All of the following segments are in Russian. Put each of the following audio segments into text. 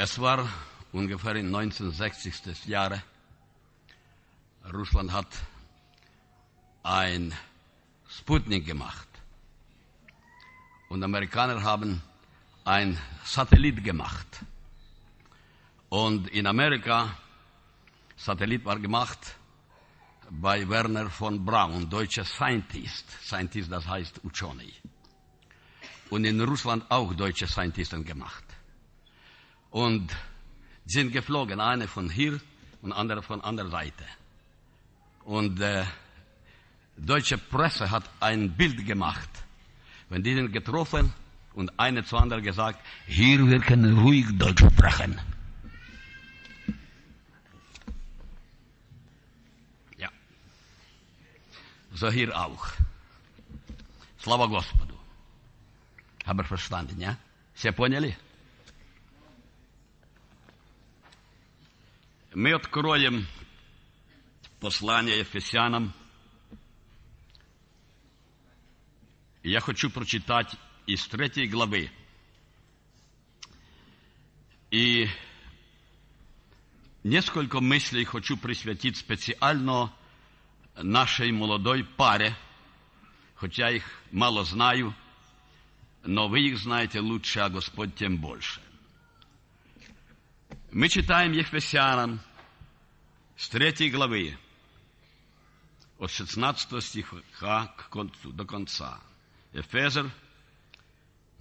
Es war ungefähr in 1960. Jahre. Russland hat ein Sputnik gemacht. Und Amerikaner haben ein Satellit gemacht. Und in Amerika, Satellit war gemacht bei Werner von Braun, deutscher Scientist. Scientist, das heißt Uchoni. Und in Russland auch deutsche Scientisten gemacht Und sind geflogen, eine von hier und andere von anderer Seite. Und äh, deutsche Presse hat ein Bild gemacht. Wenn die sind getroffen und eine zu anderen gesagt, hier wir können ruhig Deutsch sprechen. Ja. So hier auch. Слава Господу. Haben wir verstanden, ja? Все поняли? Мы откроем послание Ефесянам. Я хочу прочитать из третьей главы. И несколько мыслей хочу присвятить специально нашей молодой паре, хотя их мало знаю, но вы их знаете лучше, а Господь тем больше. Мы читаем Ефесянам с третьей главы, от 16 стиха к концу, до конца. Ефезер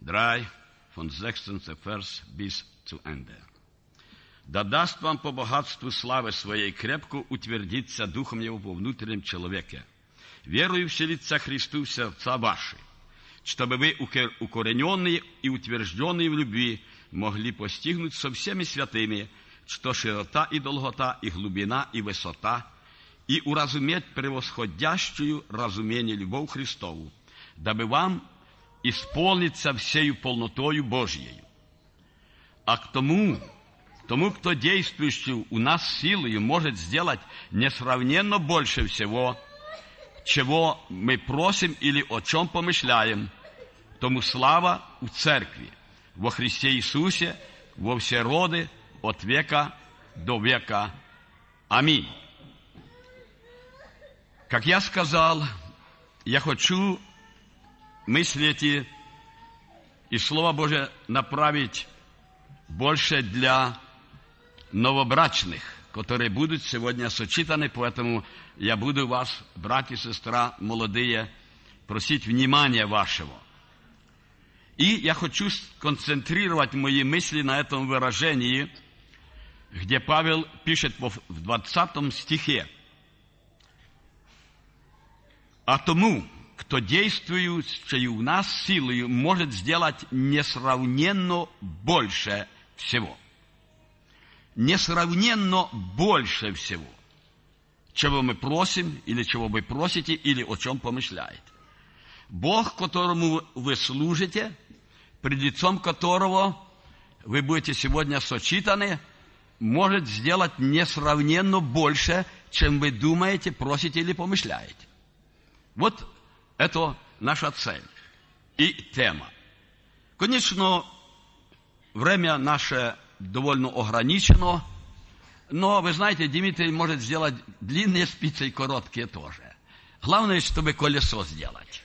3, von 16 Vers bis zu Ende. Да даст вам по богатству славы своей крепко утвердиться Духом Его во внутреннем человеке, верую вселиться Христу в сердца ваши, чтобы вы, укорененные и утвержденные в любви, могли постигнуть со всеми святыми, что широта и долгота, и глубина, и высота, и уразуметь превосходящую разумение любовь Христову, дабы вам исполниться всею полнотою Божьей. А к тому, тому, кто действующий у нас силою, может сделать несравненно больше всего, чего мы просим или о чем помышляем, тому слава в церкви, во Христе Иисусе, во все роды, от века до века. Аминь. Как я сказал, я хочу мысли эти и Слово Божие направить больше для новобрачных, которые будут сегодня сочетаны, поэтому я буду вас, братья и сестра, молодые, просить внимания вашего. И я хочу сконцентрировать мои мысли на этом выражении, где Павел пишет в 20 стихе. А тому, кто действующий у нас силой, может сделать несравненно больше всего. Несравненно больше всего, чего мы просим, или чего вы просите, или о чем помышляете. Бог, которому вы служите, пред лицом которого вы будете сегодня сочитаны, может сделать несравненно больше, чем вы думаете, просите или помышляете. Вот это наша цель и тема. Конечно, время наше довольно ограничено, но, вы знаете, Дмитрий может сделать длинные спицы и короткие тоже. Главное, чтобы колесо сделать.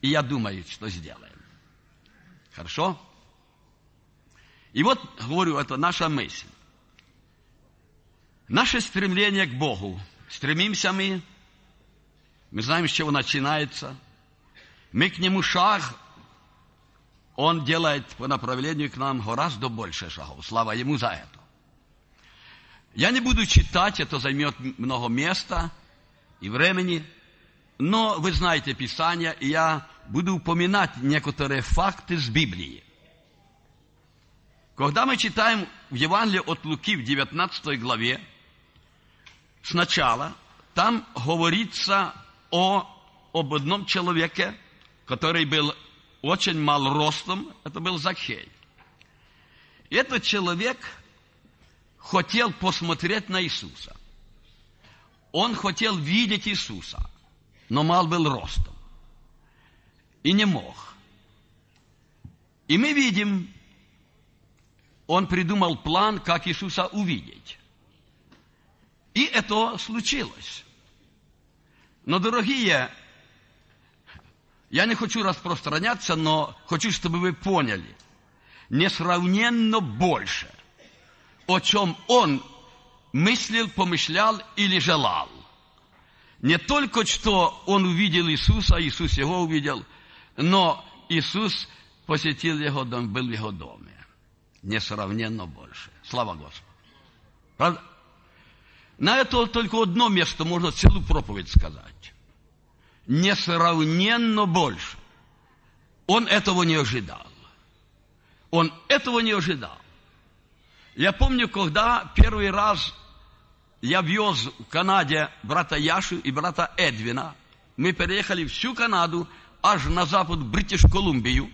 И я думаю, что сделаем. Хорошо? И вот, говорю, это наша мысль. Наше стремление к Богу. Стремимся мы. Мы знаем, с чего начинается. Мы к Нему шаг. Он делает по направлению к нам гораздо больше шагов. Слава Ему за это. Я не буду читать, это займет много места и времени. Но вы знаете Писание, и я буду упоминать некоторые факты с Библии. Когда мы читаем в Евангелии от Луки в 19 главе, сначала там говорится о, об одном человеке, который был очень мал ростом, это был Закхей. Этот человек хотел посмотреть на Иисуса. Он хотел видеть Иисуса, но мал был ростом. И не мог. И мы видим он придумал план, как Иисуса увидеть. И это случилось. Но, дорогие, я не хочу распространяться, но хочу, чтобы вы поняли. Несравненно больше, о чем он мыслил, помышлял или желал. Не только, что он увидел Иисуса, Иисус его увидел, но Иисус посетил его дом, был в его доме. Несравненно больше. Слава Господу. Правда? На это только одно место можно целую проповедь сказать. Несравненно больше. Он этого не ожидал. Он этого не ожидал. Я помню, когда первый раз я вез в Канаде брата Яшу и брата Эдвина, мы переехали всю Канаду, аж на запад, Бритиш-Колумбию,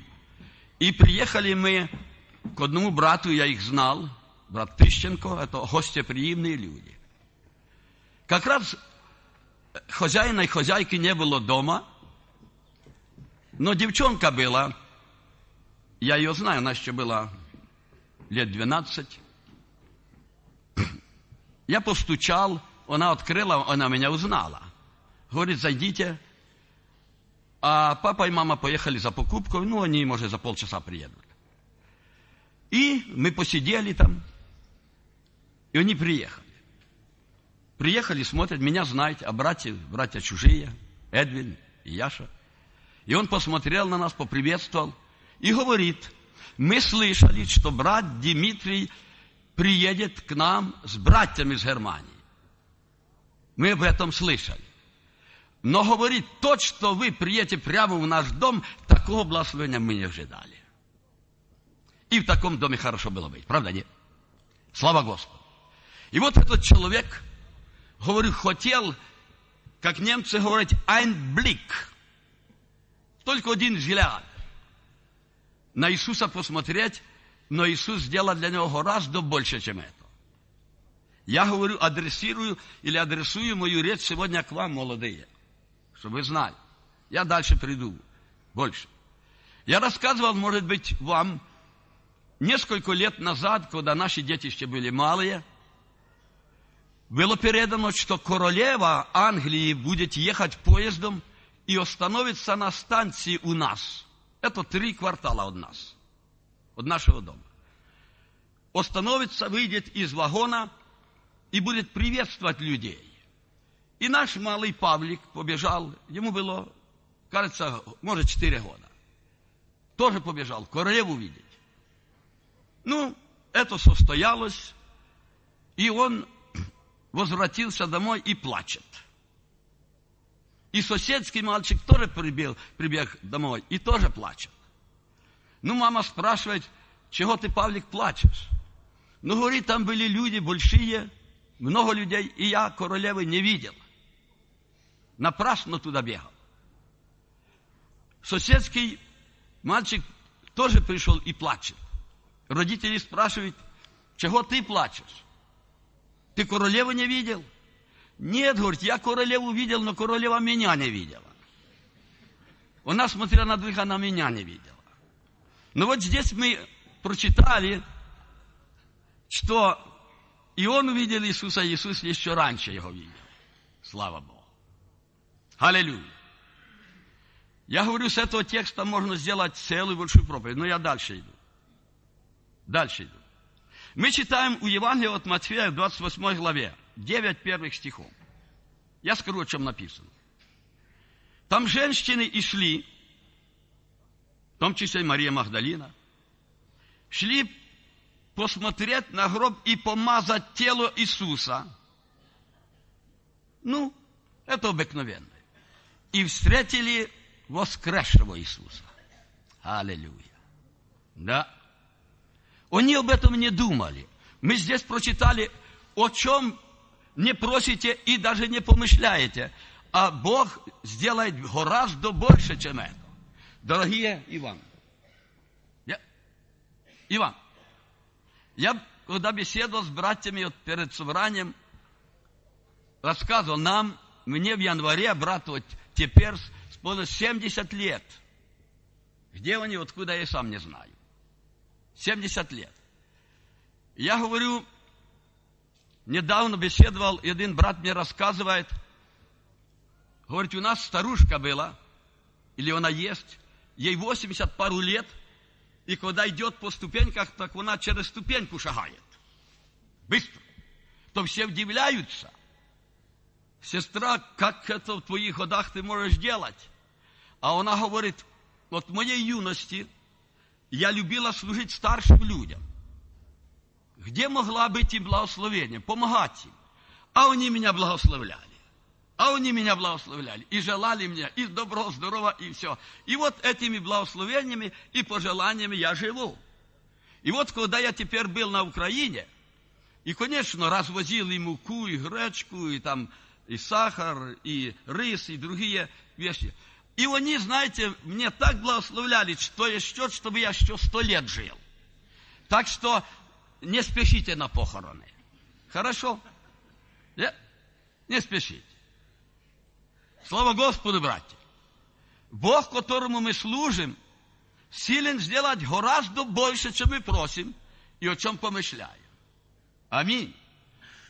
и приехали мы к одному брату, я их знал, брат Тищенко, это гостеприимные люди. Как раз хозяина и хозяйки не было дома, но девчонка была, я ее знаю, она еще была лет 12. Я постучал, она открыла, она меня узнала. Говорит, зайдите. А папа и мама поехали за покупкой, ну, они, может, за полчаса приедут. И мы посидели там, и они приехали. Приехали, смотрят, меня знают, а братья, братья чужие, Эдвин и Яша. И он посмотрел на нас, поприветствовал и говорит, мы слышали, что брат Дмитрий приедет к нам с братьями из Германии. Мы об этом слышали. Но говорит, то, что вы приедете прямо в наш дом, такого благословения мы не ожидали. И в таком доме хорошо было быть. Правда, нет? Слава Господу. И вот этот человек, говорю, хотел, как немцы говорят, ein Blick. Только один взгляд. На Иисуса посмотреть, но Иисус сделал для него гораздо больше, чем это. Я говорю, адресирую или адресую мою речь сегодня к вам, молодые, чтобы вы знали. Я дальше приду, больше. Я рассказывал, может быть, вам несколько лет назад, когда наши дети еще были малые, было передано, что королева Англии будет ехать поездом и остановится на станции у нас. Это три квартала от нас, от нашего дома. Остановится, выйдет из вагона и будет приветствовать людей. И наш малый Павлик побежал, ему было, кажется, может, четыре года. Тоже побежал королеву видеть. Ну, это состоялось, и он возвратился домой и плачет. И соседский мальчик тоже прибег, прибег домой и тоже плачет. Ну, мама спрашивает, чего ты, Павлик, плачешь? Ну, говорит, там были люди большие, много людей, и я королевы не видел. Напрасно туда бегал. Соседский мальчик тоже пришел и плачет. Родители спрашивают, чего ты плачешь? Ты королеву не видел? Нет, говорит, я королеву видел, но королева меня не видела. Она смотрела на других, она меня не видела. Но вот здесь мы прочитали, что и он увидел Иисуса, Иисус еще раньше его видел. Слава Богу. Аллилуйя. Я говорю, с этого текста можно сделать целую большую проповедь, но я дальше иду. Дальше идем. Мы читаем у Евангелия от Матфея в 28 главе, 9 первых стихов. Я скажу, о чем написано. Там женщины и шли, в том числе Мария Магдалина, шли посмотреть на гроб и помазать тело Иисуса. Ну, это обыкновенно. И встретили воскресшего Иисуса. Аллилуйя. Да. Они об этом не думали. Мы здесь прочитали, о чем не просите и даже не помышляете. А Бог сделает гораздо больше, чем это. Дорогие Иван, я, Иван, я когда беседовал с братьями вот перед собранием, рассказывал нам, мне в январе, брату вот теперь исполнилось 70 лет. Где они, откуда я сам не знаю. 70 лет. Я говорю, недавно беседовал, и один брат мне рассказывает, говорит, у нас старушка была, или она есть, ей 80 пару лет, и когда идет по ступеньках, так она через ступеньку шагает. Быстро. То все удивляются. Сестра, как это в твоих годах ты можешь делать? А она говорит, вот в моей юности я любила служить старшим людям. Где могла быть им благословение? Помогать им. А они меня благословляли. А они меня благословляли. И желали мне и добро, здорово, и все. И вот этими благословениями и пожеланиями я живу. И вот когда я теперь был на Украине, и, конечно, развозил и муку, и гречку, и там и сахар, и рис, и другие вещи. И они, знаете, мне так благословляли, что еще, чтобы я еще сто лет жил. Так что не спешите на похороны. Хорошо? Нет? Не спешите. Слава Господу, братья. Бог, которому мы служим, силен сделать гораздо больше, чем мы просим и о чем помышляем. Аминь.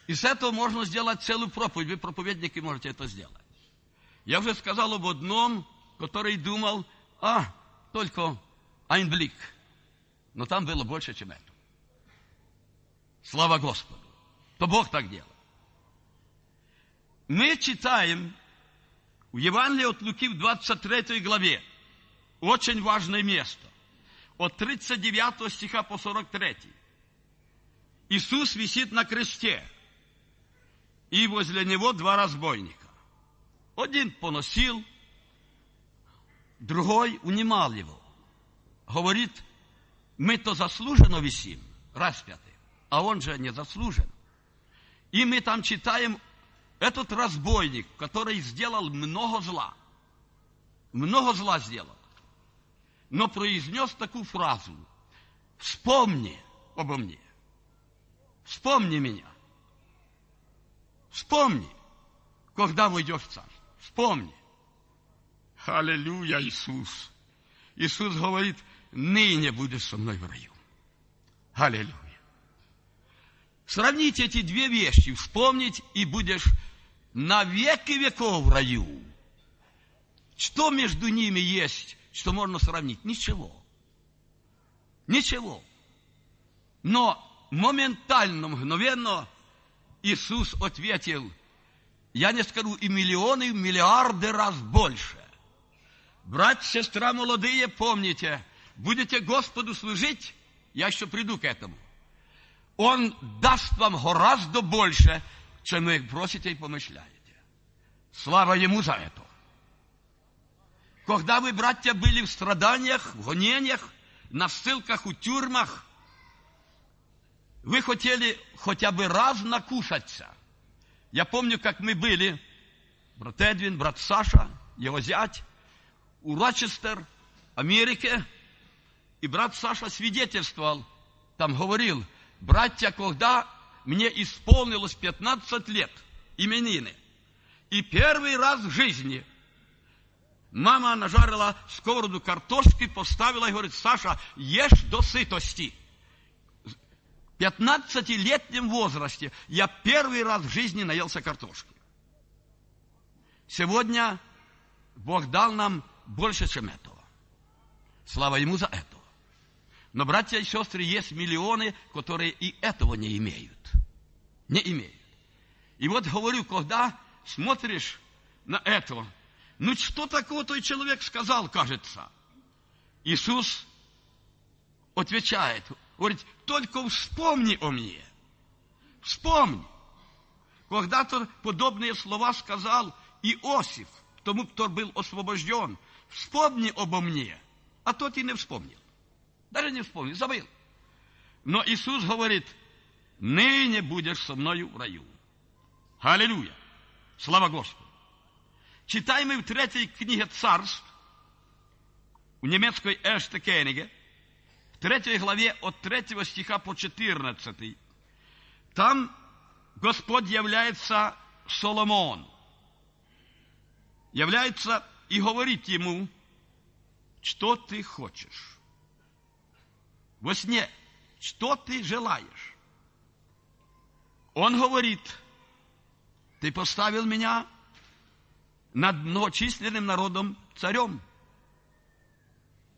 И с этого можно сделать целую проповедь. Вы, проповедники, можете это сделать. Я уже сказал об одном, который думал, а, только Айнблик. Но там было больше, чем это. Слава Господу. То Бог так делал. Мы читаем в Евангелии от Луки в 23 главе очень важное место. От 39 стиха по 43. Иисус висит на кресте, и возле него два разбойника. Один поносил, другой унимал его. Говорит, мы то заслуженно висим, распяты а он же не заслужен. И мы там читаем этот разбойник, который сделал много зла. Много зла сделал. Но произнес такую фразу. Вспомни обо мне. Вспомни меня. Вспомни, когда войдешь в царство. Вспомни. Аллилуйя, Иисус. Иисус говорит, ныне будешь со мной в раю. Аллилуйя. Сравнить эти две вещи, вспомнить, и будешь на веки веков в раю. Что между ними есть, что можно сравнить? Ничего. Ничего. Но моментально, мгновенно Иисус ответил, я не скажу и миллионы, и миллиарды раз больше. Брат, сестра молодые, помните, будете Господу служить, я еще приду к этому – он даст вам гораздо больше, чем вы просите и помышляете. Слава Ему за это. Когда вы, братья, были в страданиях, в гонениях, на ссылках, у тюрьмах, вы хотели хотя бы раз накушаться. Я помню, как мы были, брат Эдвин, брат Саша, его зять, у Рочестер, Америке, и брат Саша свидетельствовал, там говорил – братья, когда мне исполнилось 15 лет, именины, и первый раз в жизни мама нажарила сковороду картошки, поставила и говорит, Саша, ешь до сытости. В 15-летнем возрасте я первый раз в жизни наелся картошки. Сегодня Бог дал нам больше, чем этого. Слава Ему за это. Но, братья и сестры, есть миллионы, которые и этого не имеют. Не имеют. И вот говорю, когда смотришь на это, ну что такого той человек сказал, кажется? Иисус отвечает, говорит, только вспомни о мне. Вспомни. Когда-то подобные слова сказал Иосиф, тому, кто был освобожден. Вспомни обо мне. А тот и не вспомнил. Даже не вспомнил, забыл. Но Иисус говорит, ныне будешь со мною в раю. Аллилуйя. Слава Господу. Читаем мы в третьей книге царств, у немецкой Эште в третьей главе от третьего стиха по четырнадцатый. Там Господь является Соломон. Является и говорит ему, что ты хочешь во сне, что ты желаешь. Он говорит, ты поставил меня над многочисленным народом царем.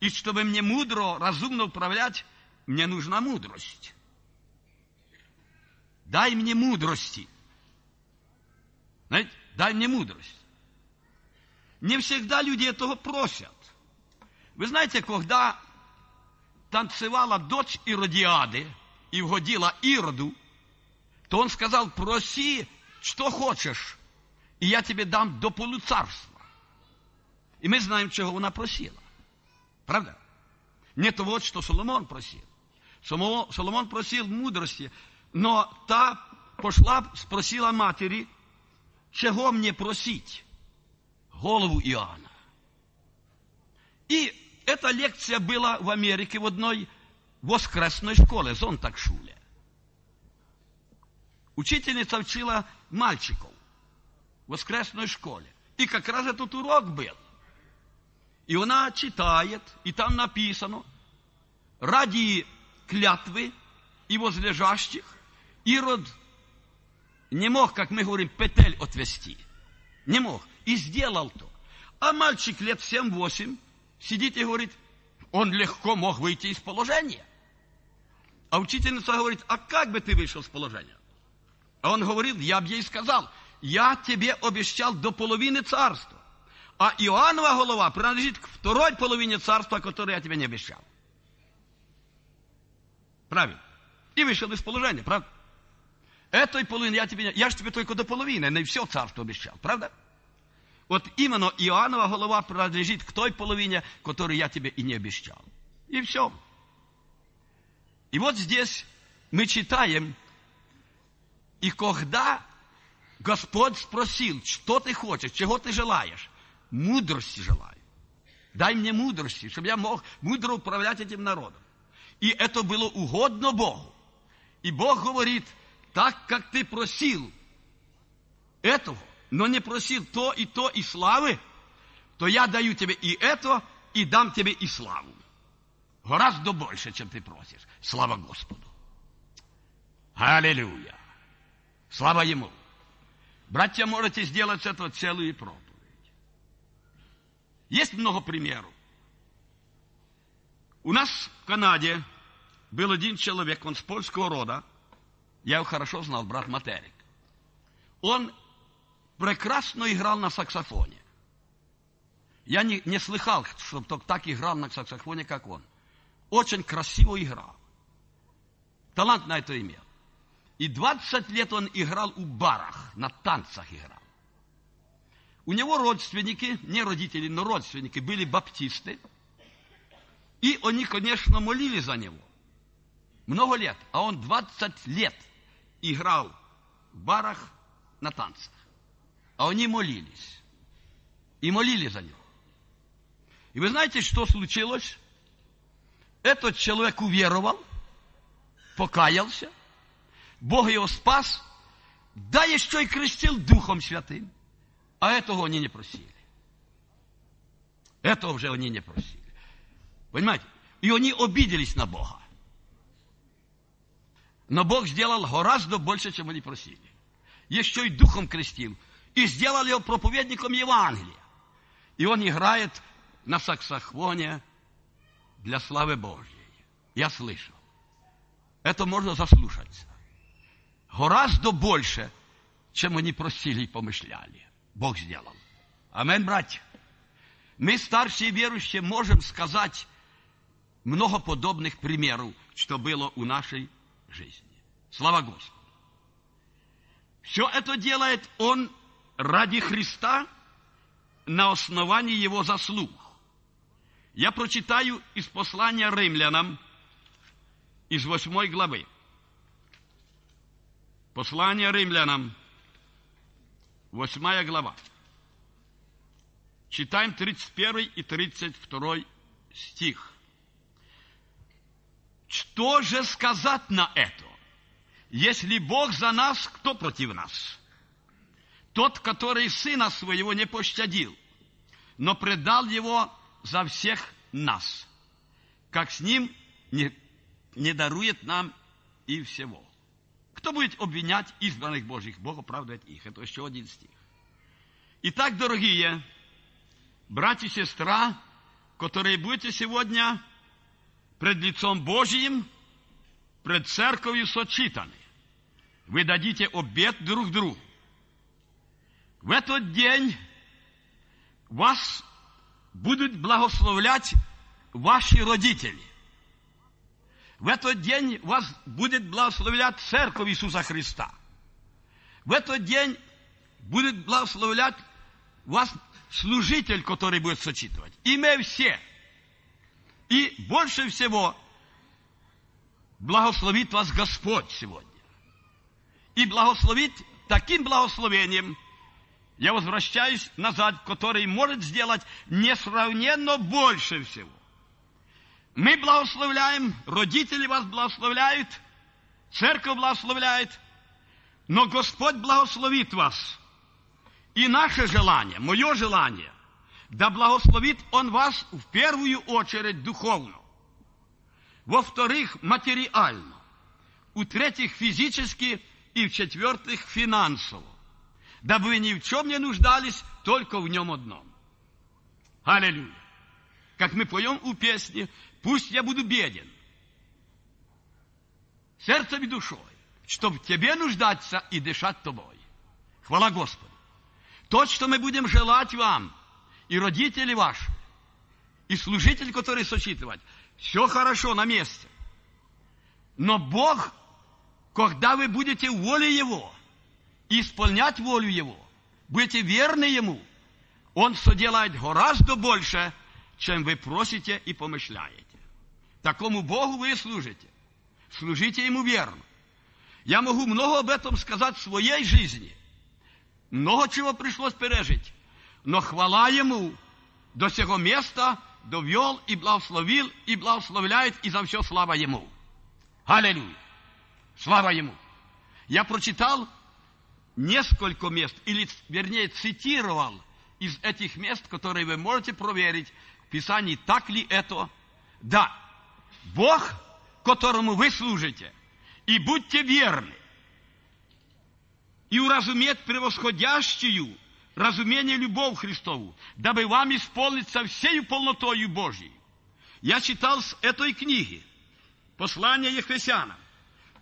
И чтобы мне мудро, разумно управлять, мне нужна мудрость. Дай мне мудрости. Знаете, дай мне мудрость. Не всегда люди этого просят. Вы знаете, когда танцевала дочь Иродиады и угодила Ироду, то он сказал, проси, что хочешь, и я тебе дам до полуцарства. И мы знаем, чего она просила. Правда? Не того, что Соломон просил. Соломон просил мудрости, но та пошла, спросила матери, чего мне просить? Голову Иоанна. И эта лекция была в Америке в одной воскресной школе, Зонтак-шуле. Учительница учила мальчиков в воскресной школе. И как раз этот урок был. И она читает, и там написано, ради клятвы и возлежащих Ирод не мог, как мы говорим, петель отвести. Не мог. И сделал то. А мальчик лет 7-8 сидит и говорит, он легко мог выйти из положения. А учительница говорит, а как бы ты вышел из положения? А он говорил, я бы ей сказал, я тебе обещал до половины царства. А Иоаннова голова принадлежит к второй половине царства, которое я тебе не обещал. Правильно. И вышел из положения, правда? Этой половины я тебе. Я же тебе только до половины, не все царство обещал, правда? Вот именно Иоаннова голова принадлежит к той половине, которую я тебе и не обещал. И все. И вот здесь мы читаем, и когда Господь спросил, что ты хочешь, чего ты желаешь, мудрости желаю. Дай мне мудрости, чтобы я мог мудро управлять этим народом. И это было угодно Богу. И Бог говорит, так как ты просил этого, но не просил то и то и славы, то я даю тебе и это, и дам тебе и славу. Гораздо больше, чем ты просишь. Слава Господу. Аллилуйя. Слава Ему. Братья, можете сделать это целую проповедь. Есть много примеров. У нас в Канаде был один человек, он с польского рода. Я его хорошо знал, брат Материк. Он прекрасно играл на саксофоне. Я не, не слыхал, чтобы кто так играл на саксофоне, как он. Очень красиво играл. Талант на это имел. И 20 лет он играл у барах, на танцах играл. У него родственники, не родители, но родственники, были баптисты. И они, конечно, молились за него. Много лет. А он 20 лет играл в барах на танцах. А они молились. И молились за него. И вы знаете, что случилось? Этот человек уверовал, покаялся, Бог его спас, да еще и крестил Духом Святым. А этого они не просили. Этого уже они не просили. Понимаете? И они обиделись на Бога. Но Бог сделал гораздо больше, чем они просили. Еще и духом крестил. И сделал его проповедником Евангелия. И он играет на саксофоне для славы Божьей. Я слышал. Это можно заслушаться. Гораздо больше, чем они просили и помышляли. Бог сделал. Амин, братья. Мы, старшие верующие, можем сказать много подобных примеров, что было у нашей жизни. Слава Господу. Все это делает Он ради Христа на основании Его заслуг. Я прочитаю из послания римлянам из восьмой главы. Послание римлянам, Восьмая глава. Читаем 31 и 32 стих. Что же сказать на это? Если Бог за нас, кто против нас? Тот, который сына своего не пощадил, но предал его за всех нас, как с ним не, не дарует нам и всего. Кто будет обвинять избранных Божьих? Бог оправдает их. Это еще один стих. Итак, дорогие, братья и сестра, которые будете сегодня пред лицом Божьим, пред церковью сочитаны, вы дадите обет друг другу. В этот день вас будут благословлять ваши родители. В этот день вас будет благословлять Церковь Иисуса Христа. В этот день будет благословлять вас служитель, который будет сочитывать. И мы все. И больше всего благословит вас Господь сегодня. И благословит таким благословением, я возвращаюсь назад, который может сделать несравненно больше всего. Мы благословляем, родители вас благословляют, церковь благословляет, но Господь благословит вас. И наше желание, мое желание, да благословит Он вас в первую очередь духовно, во-вторых, материально, у-третьих, физически и в-четвертых, финансово, дабы вы ни в чем не нуждались, только в нем одном. Аллилуйя. Как мы поем у песни, пусть я буду беден, сердцем и душой, чтобы тебе нуждаться и дышать тобой. Хвала Господу. То, что мы будем желать вам, и родители ваши, и служитель, который сочитывать, все хорошо на месте. Но Бог, когда вы будете воле Его, исполнять волю Его, будете верны Ему, Он соделает гораздо больше, чем вы просите и помышляете. Такому Богу вы служите. Служите Ему верно. Я могу много об этом сказать в своей жизни. Много чего пришлось пережить. Но хвала Ему до сего места довел и благословил, и благословляет, и за все слава Ему. Аллилуйя. Слава Ему. Я прочитал несколько мест, или, вернее, цитировал из этих мест, которые вы можете проверить в Писании, так ли это. Да, Бог, которому вы служите, и будьте верны, и уразуметь превосходящую разумение любовь Христову, дабы вам исполниться всею полнотою Божьей. Я читал с этой книги послание Ефесянам.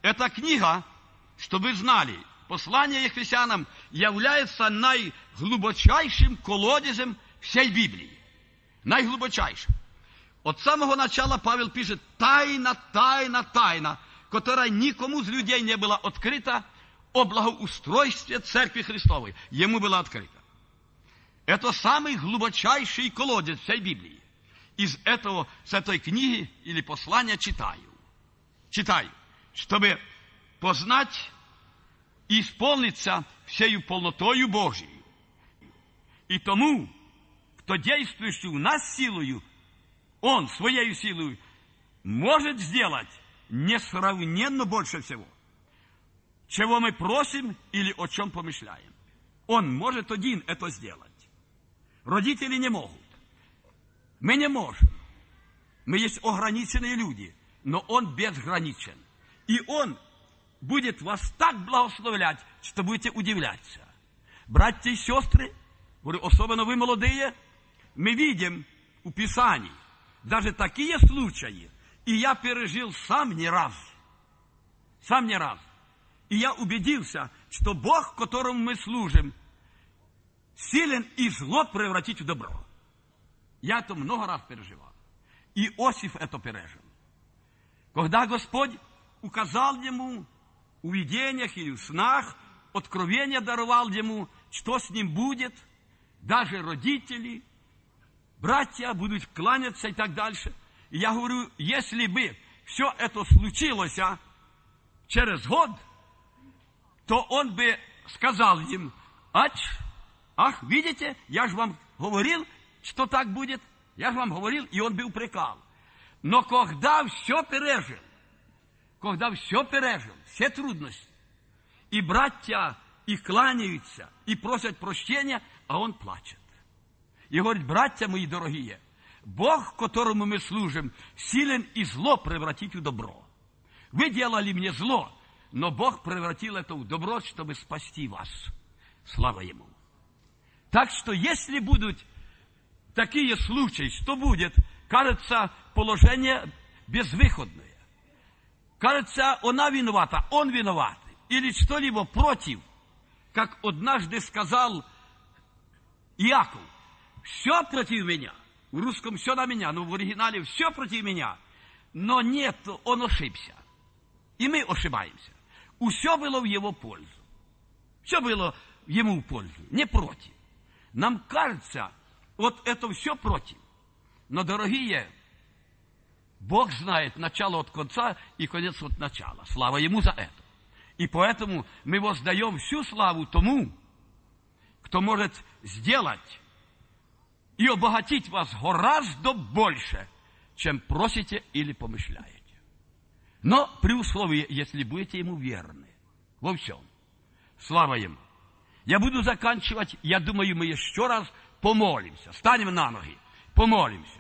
Эта книга, чтобы вы знали, послание Ефесянам является наиглубочайшим колодезем всей Библии. Наиглубочайшим. От самого начала Павел пишет тайна, тайна, тайна, которая никому из людей не была открыта о благоустройстве Церкви Христовой. Ему была открыта. Это самый глубочайший колодец всей Библии. Из этого, с этой книги или послания читаю. Читаю, чтобы познать и исполниться всею полнотою Божией. И тому, кто действующий у нас силою, он своей силой может сделать несравненно больше всего, чего мы просим или о чем помышляем. Он может один это сделать. Родители не могут. Мы не можем. Мы есть ограниченные люди, но Он безграничен. И Он будет вас так благословлять, что будете удивляться. Братья и сестры, особенно вы молодые, мы видим у Писаний даже такие случаи, и я пережил сам не раз. Сам не раз. И я убедился, что Бог, которому мы служим, силен и зло превратить в добро. Я это много раз переживал. И Иосиф это пережил. Когда Господь указал ему в видениях или в снах, откровение даровал ему, что с ним будет, даже родители, братья будут кланяться и так дальше. И я говорю, если бы все это случилось а, через год, то он бы сказал им, ач, Ах, видите, я же вам говорил, что так будет. Я же вам говорил, и он бы упрекал. Но когда все пережил, когда все пережил, все трудности, и братья и кланяются, и просят прощения, а он плачет. И говорит, братья мои дорогие, Бог, которому мы служим, силен и зло превратить в добро. Вы делали мне зло, но Бог превратил это в добро, чтобы спасти вас. Слава Ему. Так что, если будут такие случаи, что будет, кажется, положение безвыходное. Кажется, она виновата, он виноват. Или что-либо против. Как однажды сказал Иаков, все против меня. В русском все на меня, но в оригинале все против меня. Но нет, он ошибся. И мы ошибаемся. Все было в его пользу. Все было ему в пользу, не против. Нам кажется, вот это все против. Но, дорогие, Бог знает начало от конца и конец от начала. Слава Ему за это. И поэтому мы воздаем всю славу тому, кто может сделать и обогатить вас гораздо больше, чем просите или помышляете. Но при условии, если будете Ему верны во всем. Слава Ему. Я буду заканчивать, я думаю, мы еще раз помолимся. Станем на ноги, помолимся.